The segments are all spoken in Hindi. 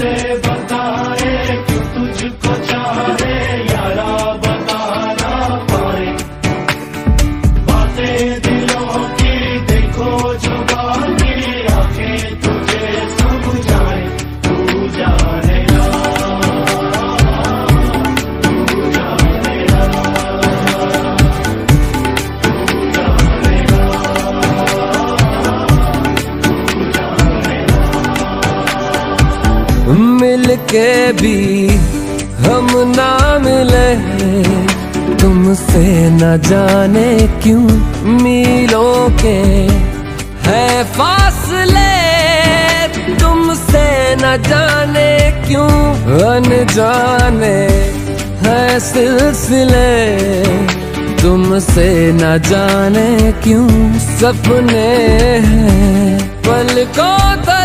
मिल के भी हम ना मिले तुमसे न जाने क्यों मिलों के है फासले तुमसे न जाने क्यों अनजाने है सिलसिले तुमसे न जाने क्यों सपने हैं पलकों तले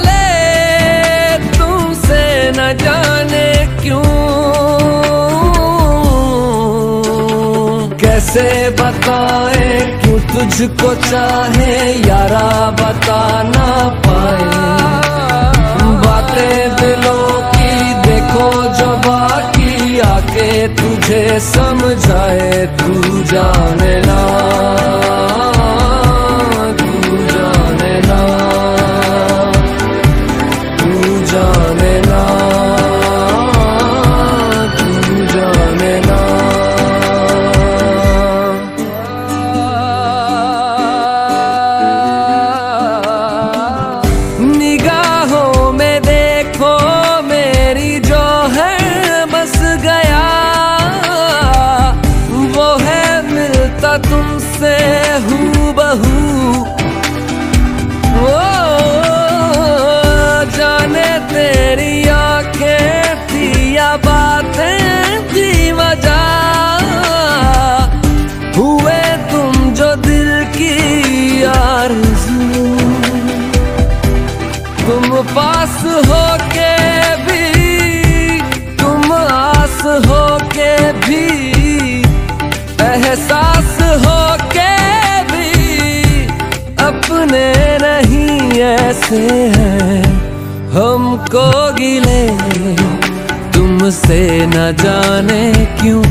कैसे बताए क्यों तुझको चाहे यारा बता ना पाए? बातें दिलों की देखो जो बाकी आके तुझे समझाए, तू जाने ना। तुमसे हूँ बहू जाने तेरी आँखें थी या बातें थी वजह। हुए तुम जो दिल की आरज़ू। तुम पास हो के एहसास हो के भी अपने नहीं ऐसे हैं। हमको गिले, तुमसे न जाने क्यों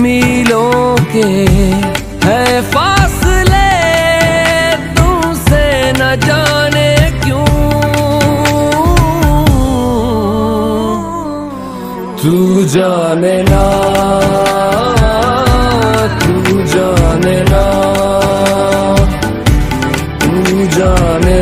मीलों के है फासले। तुमसे न जाने क्यों? तू जाने ना जाने